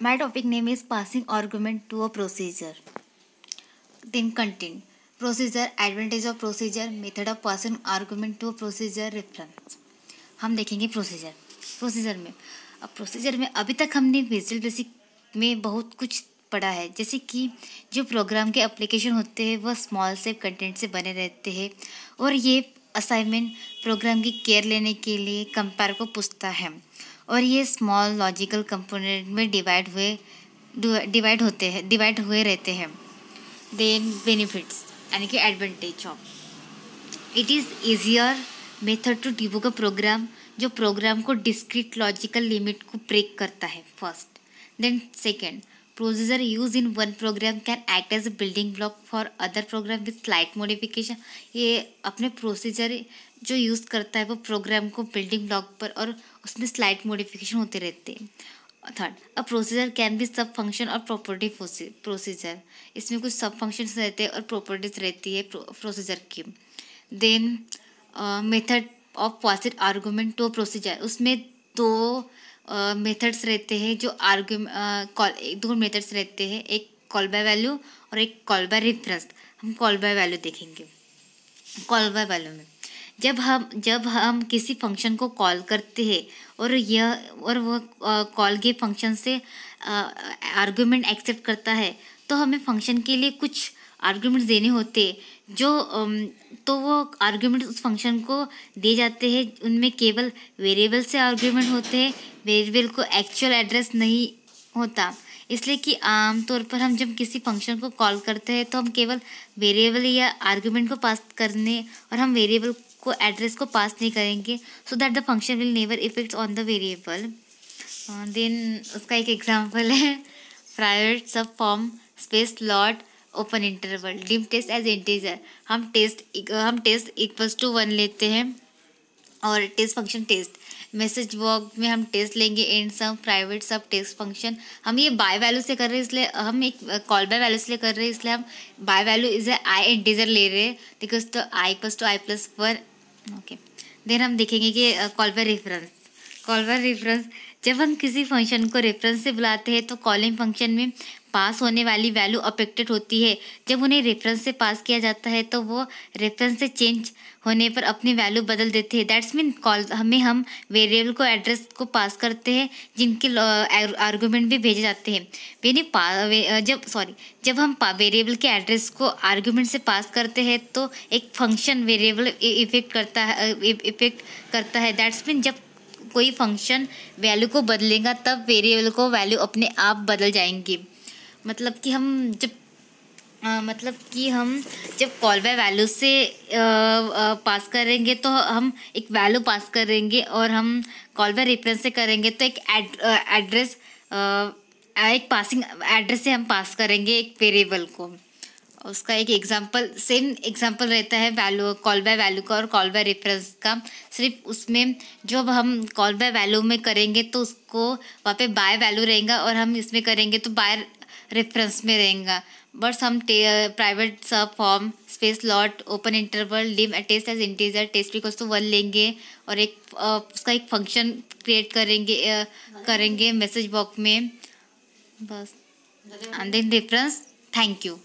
my topic name is passing argument to a procedure then content procedure advantage of procedure method of passing argument to a procedure reference हम देखेंगे procedure procedure में अब procedure में अभी तक हमने visual basic में बहुत कुछ पढ़ा है जैसे कि जो प्रोग्राम के एप्लीकेशन होते हैं वह स्मॉल से कंटेंट से बने रहते हैं और ये असाइनमेंट प्रोग्राम की केयर लेने के लिए कंपेयर को पूछता है। और ये स्मॉल लॉजिकल कंपोनेंट में डिवाइड हुए डिवाइड होते हैं डिवाइड हुए रहते हैं। देन बेनिफिट्स यानी कि advantage of it is easier method to debug a program जो प्रोग्राम को डिस्क्रीट लॉजिकल लिमिट को ब्रेक करता है first then second procedure use in one program can act as a building block for other program with slight modification ये अपने procedure जो use करता है वो प्रोग्राम को बिल्डिंग ब्लॉक पर और उसमें स्लाइट मॉडिफिकेशन होते रहते हैं। Third a procedure can be sub function और प्रॉपर्टी प्रोसीजर इसमें कुछ सब फ़ंक्शंस रहते हैं और प्रॉपर्टीज़ रहती है प्रोसीजर की। Then method of passing argument to procedure उसमें दो मेथड्स रहते हैं, जो आर्ग्यूमेंट कॉल दो मेथड्स रहते हैं, एक कॉल बाय वैल्यू और एक कॉल बाय रेफरेंस हम कॉल बाय वैल्यू देखेंगे। कॉल बाय वैल्यू में। जब हम जब हम किसी फ़ंक्शन को कॉल करते हैं और यह, और वह कॉल के फ़ंक्शन से आर्गुमेंट एक्सेप्ट करता है तो हमें फ़ंक्शन के लिए कुछ आर्गुमेंट्स देने होते, जो तो वो आर्गुमेंट उस फ़ंक्शन को दिए जाते हैं, उनमें केवल वेरिएबल से आर्गुमेंट होते हैं वेरिएबल को एक्चुअल एड्रेस नहीं होता। इसलिए कि आमतौर पर हम जब किसी फ़ंक्शन को कॉल करते हैं तो हम केवल वेरिएबल या आर्गुमेंट को पास करने और हम वेरिएबल को एड्रेस को पास नहीं करेंगे so that the function will never effect on the variable then उसका एक एग्जांपल है private sub form space lot open interval dim test as integer हम टेस्ट हम टेस्ट इक्वल्स टू वन लेते हैं और test function test message box में हम टेस्ट लेंगे and sum private sub test function हम ये बाय वैल्यू से कर रहे हैं इसलिए, हम एक कॉल बाय वैल्यू से कर रहे हैं इसलिए हम by value is I integer ले रहे हैं. बिकॉज़ तो I plus two I plus one okay then हम देखेंगे कि call by reference call by reference जब हम किसी फ़ंक्शन को रेफरेंस से बुलाते हैं तो कॉलिंग फ़ंक्शन में पास होने वाली वैल्यू अफेक्टेड होती है। जब उन्हें रेफरेंस से पास किया जाता है तो वो रेफरेंस से चेंज होने पर अपनी वैल्यू बदल देते हैं। दैट्स मीन कॉल हमें हम वेरिएबल को एड्रेस को पास करते हैं, जिनके आर्गूमेंट भी भेजे जाते हैं। वेनी पा जब सॉरी जब हम वेरिएबल के एड्रेस को आर्गूमेंट से पास करते हैं तो एक फ़ंक्शन वेरिएबल इफ़ेक्ट करता है इफ़ेक्ट करता है। दैट्स मीन जब कोई फ़ंक्शन वैल्यू को बदलेगा तब वेरिएबल को वैल्यू अपने आप बदल जाएँगी। मतलब कि हम जब आ, मतलब कि हम जब कॉल बाय वैल्यू से आ, आ, पास करेंगे तो हम एक वैल्यू पास करेंगे और हम कॉल बाय रेफरेंस से करेंगे तो एक एड्रेस एक पासिंग एड्रेस से हम पास करेंगे एक वेरिएबल को। उसका एक एग्जांपल सेम एग्जांपल रहता है वैल्यू कॉल बाय वैल्यू का और कॉल बाय रेफरेंस का। सिर्फ़ उसमें जब हम कॉल बाय वैल्यू में करेंगे तो उसको वहाँ पे बाय वैल्यू रहेगा और हम इसमें करेंगे तो बाय रेफरेंस में रहेगा। बट हम private sub form space lot open interval dim test as integer test equals to one लेंगे और एक उसका एक फ़ंक्शन क्रिएट करेंगे करेंगे मैसेज बॉक्स में। बस। And then reference thank you